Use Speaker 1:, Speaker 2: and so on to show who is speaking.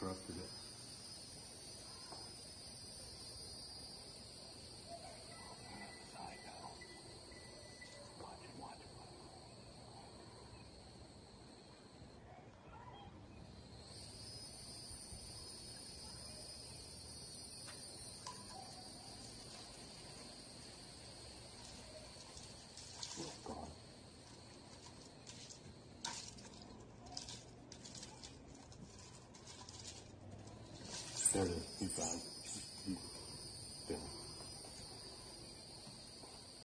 Speaker 1: interrupted it. Is. He found